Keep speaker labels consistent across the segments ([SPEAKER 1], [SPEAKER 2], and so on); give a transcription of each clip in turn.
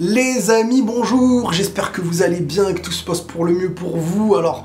[SPEAKER 1] Les amis, bonjour, j'espère que vous allez bien, que tout se passe pour le mieux pour vous. Alors,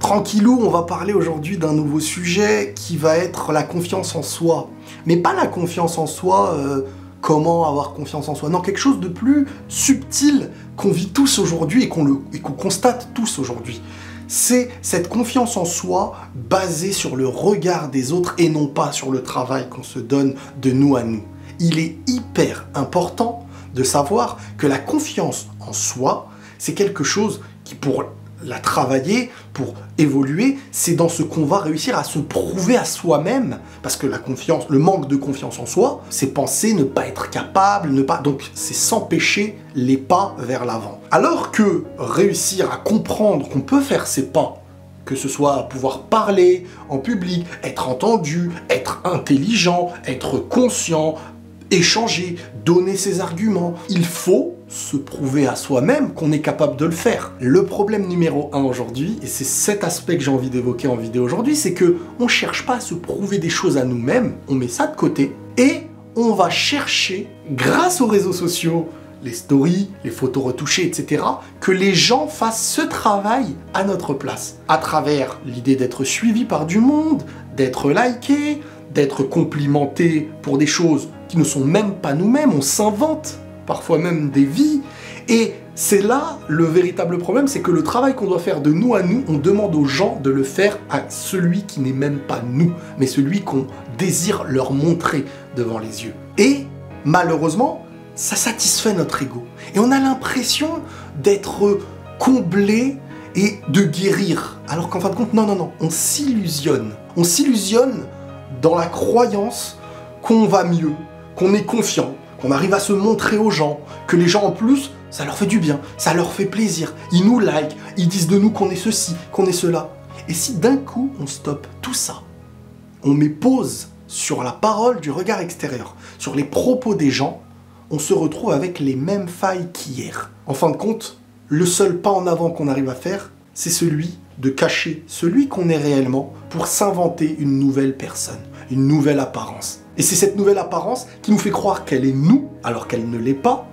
[SPEAKER 1] tranquillou, on va parler aujourd'hui d'un nouveau sujet qui va être la confiance en soi. Mais pas la confiance en soi, euh, comment avoir confiance en soi. Non, quelque chose de plus subtil qu'on vit tous aujourd'hui et qu'on constate tous aujourd'hui. C'est cette confiance en soi basée sur le regard des autres et non pas sur le travail qu'on se donne de nous à nous. Il est hyper important de savoir que la confiance en soi, c'est quelque chose qui, pour la travailler, pour évoluer, c'est dans ce qu'on va réussir à se prouver à soi-même. Parce que la confiance, le manque de confiance en soi, c'est penser ne pas être capable, ne pas. Donc, c'est s'empêcher les pas vers l'avant. Alors que réussir à comprendre qu'on peut faire ces pas, que ce soit pouvoir parler en public, être entendu, être intelligent, être conscient, échanger, donner ses arguments. Il faut se prouver à soi-même qu'on est capable de le faire. Le problème numéro un aujourd'hui, et c'est cet aspect que j'ai envie d'évoquer en vidéo aujourd'hui, c'est que on cherche pas à se prouver des choses à nous-mêmes, on met ça de côté et on va chercher, grâce aux réseaux sociaux, les stories, les photos retouchées, etc., que les gens fassent ce travail à notre place, à travers l'idée d'être suivi par du monde, d'être liké, d'être complimenté pour des choses qui ne sont même pas nous-mêmes, on s'invente parfois même des vies, et c'est là le véritable problème, c'est que le travail qu'on doit faire de nous à nous, on demande aux gens de le faire à celui qui n'est même pas nous, mais celui qu'on désire leur montrer devant les yeux. Et malheureusement, ça satisfait notre ego. Et on a l'impression d'être comblé et de guérir. Alors qu'en fin de compte, non, non, non, on s'illusionne. On s'illusionne dans la croyance qu'on va mieux, qu'on est confiant, qu'on arrive à se montrer aux gens, que les gens en plus, ça leur fait du bien, ça leur fait plaisir, ils nous like, ils disent de nous qu'on est ceci, qu'on est cela. Et si d'un coup on stoppe tout ça, on met pause sur la parole du regard extérieur, sur les propos des gens, on se retrouve avec les mêmes failles qu'hier. En fin de compte, le seul pas en avant qu'on arrive à faire, c'est celui de cacher celui qu'on est réellement pour s'inventer une nouvelle personne, une nouvelle apparence. Et c'est cette nouvelle apparence qui nous fait croire qu'elle est nous alors qu'elle ne l'est pas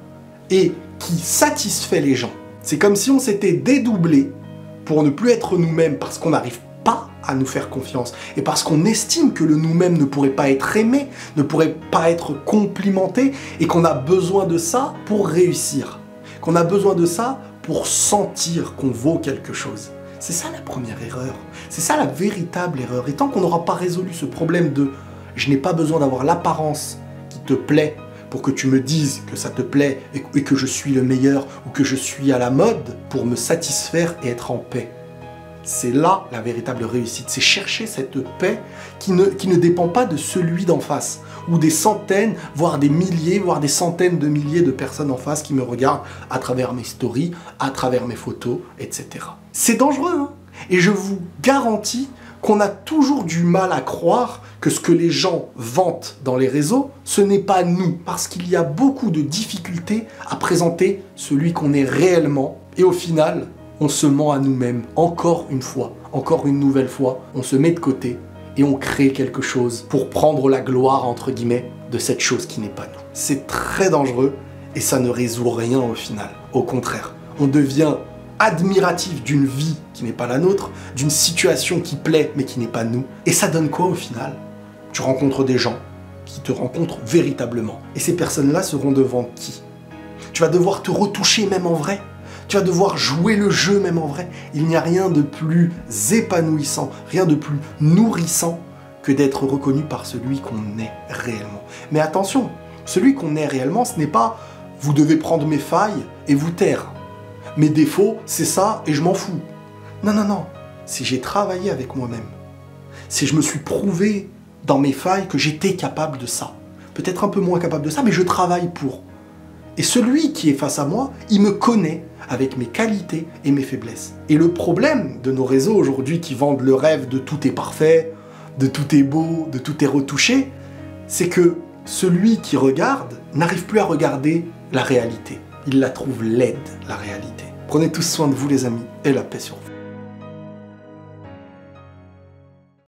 [SPEAKER 1] et qui satisfait les gens. C'est comme si on s'était dédoublé pour ne plus être nous-mêmes parce qu'on n'arrive pas à nous faire confiance et parce qu'on estime que le nous-mêmes ne pourrait pas être aimé, ne pourrait pas être complimenté et qu'on a besoin de ça pour réussir. Qu'on a besoin de ça pour sentir qu'on vaut quelque chose. C'est ça la première erreur. C'est ça la véritable erreur. Et tant qu'on n'aura pas résolu ce problème de je n'ai pas besoin d'avoir l'apparence qui te plaît pour que tu me dises que ça te plaît et que je suis le meilleur ou que je suis à la mode pour me satisfaire et être en paix. C'est là la véritable réussite, c'est chercher cette paix qui ne, dépend pas de celui d'en face, ou des centaines, voire des milliers, voire des centaines de milliers de personnes en face qui me regardent à travers mes stories, à travers mes photos, etc. C'est dangereux, hein. Et je vous garantis qu'on a toujours du mal à croire que ce que les gens vantent dans les réseaux, ce n'est pas nous, parce qu'il y a beaucoup de difficultés à présenter celui qu'on est réellement, et au final, on se ment à nous-mêmes, encore une fois, encore une nouvelle fois, on se met de côté et on crée quelque chose pour prendre la gloire, entre guillemets, de cette chose qui n'est pas nous. C'est très dangereux et ça ne résout rien au final. Au contraire, on devient admiratif d'une vie qui n'est pas la nôtre, d'une situation qui plaît mais qui n'est pas nous. Et ça donne quoi au final? Tu rencontres des gens qui te rencontrent véritablement. Et ces personnes-là seront devant qui? Tu vas devoir te retoucher même en vrai? Tu vas devoir jouer le jeu même en vrai. Il n'y a rien de plus épanouissant, rien de plus nourrissant que d'être reconnu par celui qu'on est réellement. Mais attention, celui qu'on est réellement, ce n'est pas vous devez prendre mes failles et vous taire. Mes défauts, c'est ça et je m'en fous. Non, non, non. Si j'ai travaillé avec moi-même, si je me suis prouvé dans mes failles que j'étais capable de ça, peut-être un peu moins capable de ça, mais je travaille pour. Et celui qui est face à moi, il me connaît avec mes qualités et mes faiblesses. Et le problème de nos réseaux aujourd'hui qui vendent le rêve de tout est parfait, de tout est beau, de tout est retouché, c'est que celui qui regarde n'arrive plus à regarder la réalité. Il la trouve laide, la réalité. Prenez tous soin de vous les amis, et la paix sur vous.